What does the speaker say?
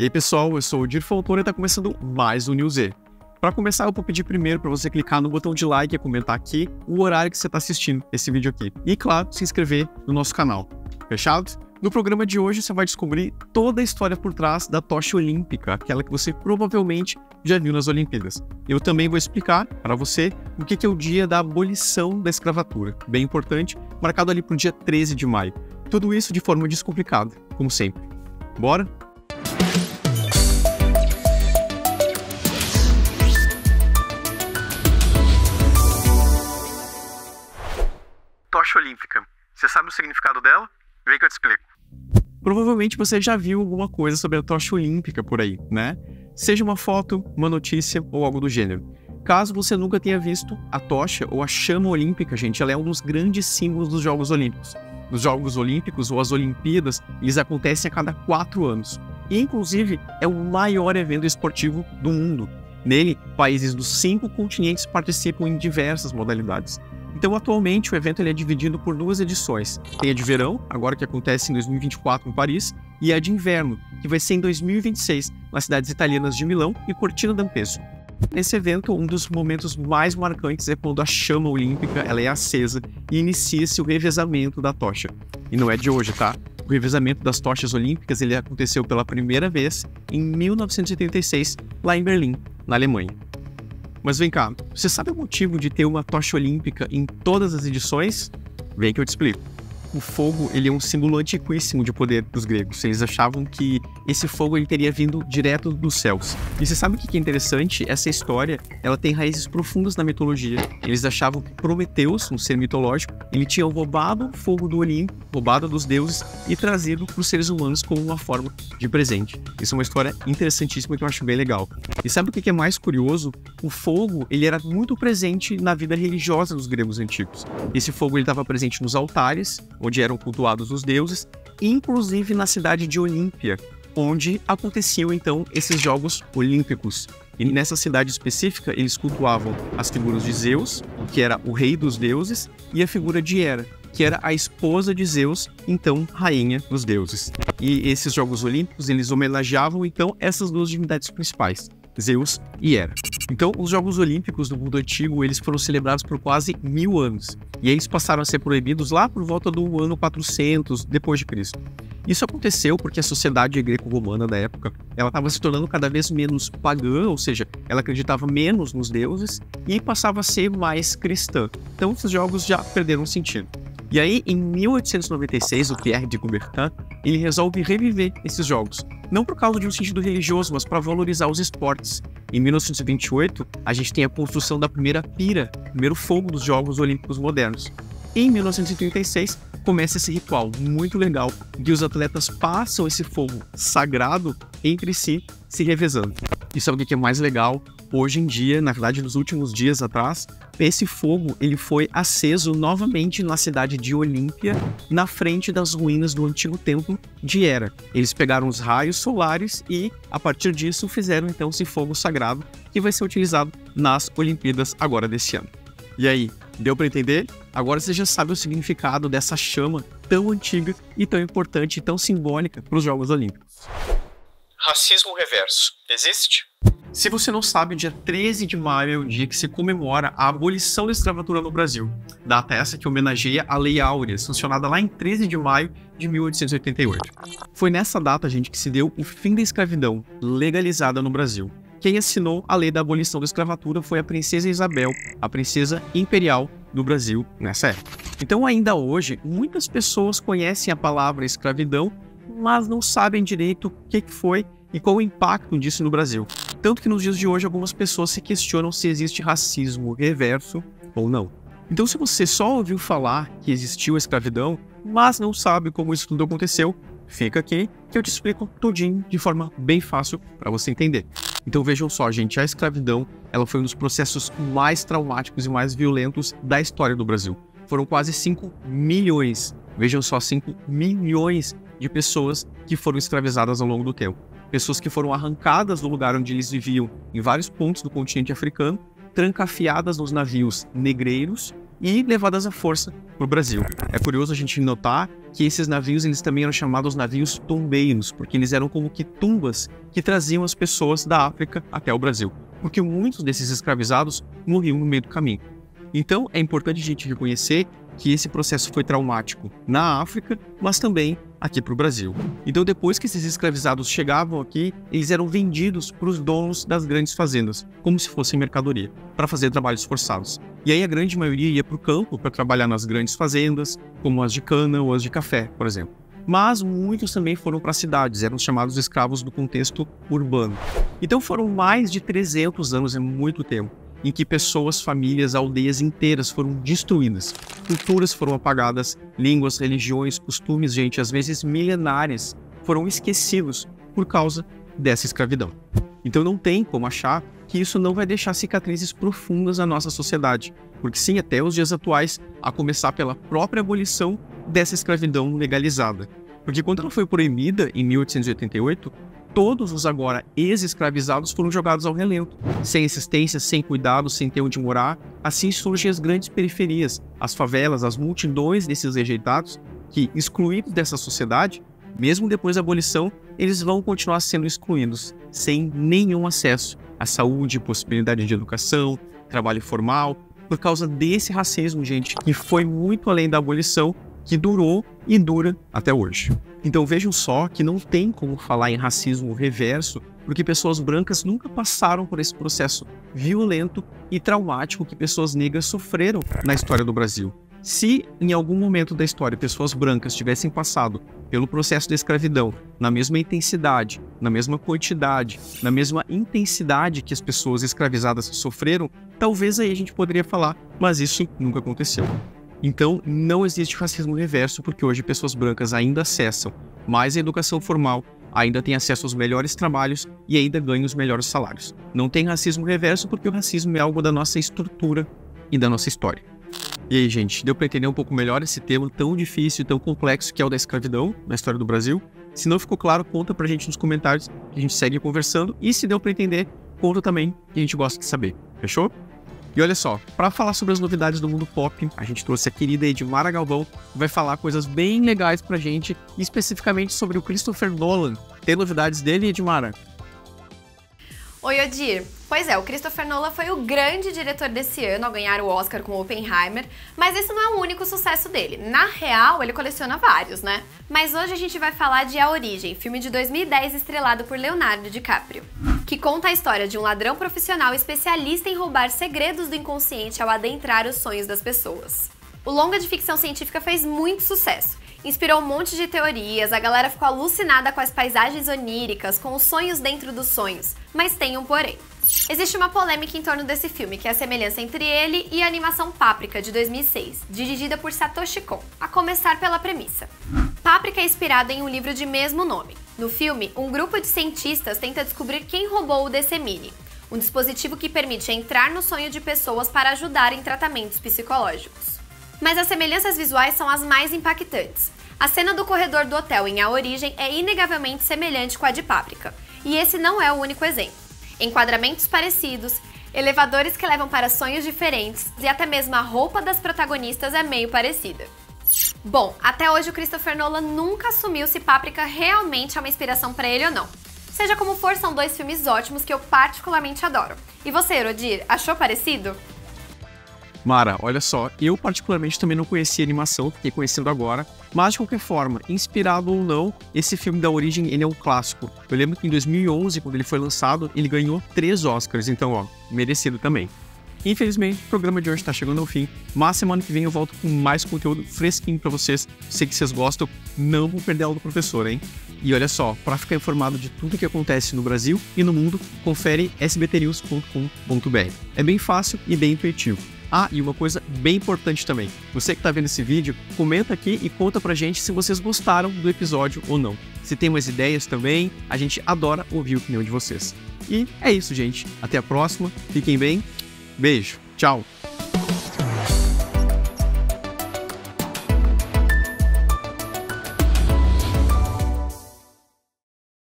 E aí, pessoal, eu sou o Dir Fontoura e está começando mais um News Z. Para começar, eu vou pedir primeiro para você clicar no botão de like e comentar aqui o horário que você está assistindo esse vídeo aqui. E, claro, se inscrever no nosso canal. Fechado? No programa de hoje, você vai descobrir toda a história por trás da tocha olímpica, aquela que você provavelmente já viu nas Olimpíadas. Eu também vou explicar para você o que é o dia da abolição da escravatura, bem importante, marcado ali para o dia 13 de maio. Tudo isso de forma descomplicada, como sempre. Bora? Tocha olímpica. Você sabe o significado dela? Vem que eu te explico. Provavelmente você já viu alguma coisa sobre a tocha olímpica por aí, né? Seja uma foto, uma notícia ou algo do gênero. Caso você nunca tenha visto, a tocha ou a chama olímpica, gente, ela é um dos grandes símbolos dos Jogos Olímpicos. Os Jogos Olímpicos ou as Olimpíadas, eles acontecem a cada quatro anos. E, inclusive, é o maior evento esportivo do mundo. Nele, países dos cinco continentes participam em diversas modalidades. Então, atualmente, o evento ele é dividido por duas edições. Tem a de verão, agora que acontece em 2024 em Paris, e a de inverno, que vai ser em 2026, nas cidades italianas de Milão e Cortina d'Ampezzo. Nesse evento, um dos momentos mais marcantes é quando a chama olímpica ela é acesa e inicia-se o revezamento da tocha. E não é de hoje, tá? O revezamento das tochas olímpicas ele aconteceu pela primeira vez em 1986, lá em Berlim, na Alemanha. Mas vem cá, você sabe o motivo de ter uma tocha olímpica em todas as edições? Vem que eu te explico o fogo ele é um símbolo antiquíssimo de poder dos gregos. Eles achavam que esse fogo ele teria vindo direto dos céus. E você sabe o que é interessante? Essa história ela tem raízes profundas na mitologia. Eles achavam que Prometeus, um ser mitológico, ele tinha roubado o fogo do Olimpo, roubado dos deuses e trazido para os seres humanos como uma forma de presente. Isso é uma história interessantíssima que eu acho bem legal. E sabe o que é mais curioso? O fogo ele era muito presente na vida religiosa dos gregos antigos. Esse fogo ele estava presente nos altares, onde eram cultuados os deuses, inclusive na cidade de Olímpia, onde aconteciam então esses Jogos Olímpicos. E nessa cidade específica, eles cultuavam as figuras de Zeus, que era o rei dos deuses, e a figura de Hera, que era a esposa de Zeus, então rainha dos deuses. E esses Jogos Olímpicos, eles homenageavam então essas duas divindades principais, Zeus e Hera. Então, os Jogos Olímpicos do mundo antigo, eles foram celebrados por quase mil anos. E eles passaram a ser proibidos lá por volta do ano 400 depois de Cristo. Isso aconteceu porque a sociedade greco-romana da época, ela estava se tornando cada vez menos pagã, ou seja, ela acreditava menos nos deuses e passava a ser mais cristã. Então, esses jogos já perderam sentido. E aí, em 1896, o Pierre de Coubertin, ele resolve reviver esses jogos. Não por causa de um sentido religioso, mas para valorizar os esportes. Em 1928, a gente tem a construção da primeira pira, primeiro fogo dos Jogos Olímpicos modernos. Em 1936, começa esse ritual muito legal, que os atletas passam esse fogo sagrado entre si, se revezando. E sabe o que é mais legal? Hoje em dia, na verdade, nos últimos dias atrás, esse fogo ele foi aceso novamente na cidade de Olímpia, na frente das ruínas do antigo templo de Hera. Eles pegaram os raios solares e, a partir disso, fizeram então esse fogo sagrado que vai ser utilizado nas Olimpíadas agora desse ano. E aí, deu para entender? Agora você já sabe o significado dessa chama tão antiga e tão importante e tão simbólica para os Jogos Olímpicos. Racismo reverso existe? Se você não sabe, dia 13 de maio é o dia que se comemora a abolição da escravatura no Brasil. Data essa que homenageia a Lei Áurea, sancionada lá em 13 de maio de 1888. Foi nessa data, gente, que se deu o fim da escravidão legalizada no Brasil. Quem assinou a lei da abolição da escravatura foi a princesa Isabel, a princesa imperial do Brasil nessa época. Então, ainda hoje, muitas pessoas conhecem a palavra escravidão, mas não sabem direito o que foi e qual o impacto disso no Brasil. Tanto que nos dias de hoje algumas pessoas se questionam se existe racismo reverso ou não. Então, se você só ouviu falar que existiu a escravidão, mas não sabe como isso tudo aconteceu, fica aqui que eu te explico tudinho de forma bem fácil para você entender. Então vejam só, gente, a escravidão ela foi um dos processos mais traumáticos e mais violentos da história do Brasil. Foram quase 5 milhões, vejam só, 5 milhões de pessoas que foram escravizadas ao longo do tempo pessoas que foram arrancadas do lugar onde eles viviam em vários pontos do continente africano, trancafiadas nos navios negreiros, e levadas à força para o Brasil. É curioso a gente notar que esses navios eles também eram chamados navios tumbeiros, porque eles eram como que tumbas que traziam as pessoas da África até o Brasil, porque muitos desses escravizados morriam no meio do caminho. Então é importante a gente reconhecer que esse processo foi traumático na África, mas também aqui para o Brasil. Então, depois que esses escravizados chegavam aqui, eles eram vendidos para os donos das grandes fazendas, como se fossem mercadoria, para fazer trabalhos forçados. E aí a grande maioria ia para o campo para trabalhar nas grandes fazendas, como as de cana ou as de café, por exemplo. Mas muitos também foram para cidades, eram chamados escravos do contexto urbano. Então foram mais de 300 anos, é muito tempo em que pessoas, famílias, aldeias inteiras foram destruídas, culturas foram apagadas, línguas, religiões, costumes, gente, às vezes milenares, foram esquecidos por causa dessa escravidão. Então não tem como achar que isso não vai deixar cicatrizes profundas na nossa sociedade, porque sim, até os dias atuais, a começar pela própria abolição dessa escravidão legalizada. Porque quando ela foi proibida em 1888, todos os agora ex-escravizados foram jogados ao relento, sem assistência, sem cuidado, sem ter onde morar. Assim surgem as grandes periferias, as favelas, as multidões desses rejeitados que, excluídos dessa sociedade, mesmo depois da abolição, eles vão continuar sendo excluídos, sem nenhum acesso à saúde, possibilidade de educação, trabalho formal, por causa desse racismo, gente, que foi muito além da abolição que durou e dura até hoje. Então vejam só que não tem como falar em racismo reverso, porque pessoas brancas nunca passaram por esse processo violento e traumático que pessoas negras sofreram na história do Brasil. Se em algum momento da história pessoas brancas tivessem passado pelo processo da escravidão na mesma intensidade, na mesma quantidade, na mesma intensidade que as pessoas escravizadas sofreram, talvez aí a gente poderia falar, mas isso nunca aconteceu. Então, não existe racismo reverso porque hoje pessoas brancas ainda acessam mais a educação formal, ainda têm acesso aos melhores trabalhos e ainda ganham os melhores salários. Não tem racismo reverso porque o racismo é algo da nossa estrutura e da nossa história. E aí, gente, deu para entender um pouco melhor esse tema tão difícil e tão complexo que é o da escravidão na história do Brasil? Se não ficou claro, conta pra gente nos comentários que a gente segue conversando. E se deu para entender, conta também que a gente gosta de saber. Fechou? E olha só, para falar sobre as novidades do mundo pop, a gente trouxe a querida Edmara Galvão, que vai falar coisas bem legais pra gente, especificamente sobre o Christopher Nolan. Tem novidades dele, Edmara? Oi, Odir. Pois é, o Christopher Nolan foi o grande diretor desse ano ao ganhar o Oscar com Oppenheimer, mas esse não é o único sucesso dele. Na real, ele coleciona vários, né? Mas hoje a gente vai falar de A Origem, filme de 2010 estrelado por Leonardo DiCaprio, que conta a história de um ladrão profissional especialista em roubar segredos do inconsciente ao adentrar os sonhos das pessoas. O longa de ficção científica fez muito sucesso, inspirou um monte de teorias, a galera ficou alucinada com as paisagens oníricas, com os sonhos dentro dos sonhos, mas tem um porém. Existe uma polêmica em torno desse filme, que é a semelhança entre ele e a animação Páprica, de 2006, dirigida por Satoshi Kon, a começar pela premissa. Páprica é inspirado em um livro de mesmo nome. No filme, um grupo de cientistas tenta descobrir quem roubou o Decemine, um dispositivo que permite entrar no sonho de pessoas para ajudar em tratamentos psicológicos. Mas as semelhanças visuais são as mais impactantes. A cena do corredor do hotel em A Origem é inegavelmente semelhante com a de Páprica, e esse não é o único exemplo enquadramentos parecidos, elevadores que levam para sonhos diferentes e até mesmo a roupa das protagonistas é meio parecida. Bom, até hoje o Christopher Nolan nunca assumiu se Páprica realmente é uma inspiração para ele ou não. Seja como for, são dois filmes ótimos que eu particularmente adoro. E você, Erodir, achou parecido? Mara, olha só, eu particularmente também não conhecia animação, fiquei conhecendo agora, mas de qualquer forma, inspirado ou não, esse filme da origem ele é um clássico. Eu lembro que em 2011, quando ele foi lançado, ele ganhou três Oscars, então ó, merecido também. Infelizmente, o programa de hoje está chegando ao fim, mas semana que vem eu volto com mais conteúdo fresquinho para vocês. Sei que vocês gostam, não vou perder a aula do professor, hein? E olha só, para ficar informado de tudo que acontece no Brasil e no mundo, confere sbtnews.com.br. É bem fácil e bem intuitivo. Ah, e uma coisa bem importante também. Você que está vendo esse vídeo, comenta aqui e conta pra gente se vocês gostaram do episódio ou não. Se tem mais ideias também, a gente adora ouvir a opinião de vocês. E é isso, gente. Até a próxima. Fiquem bem. Beijo. Tchau.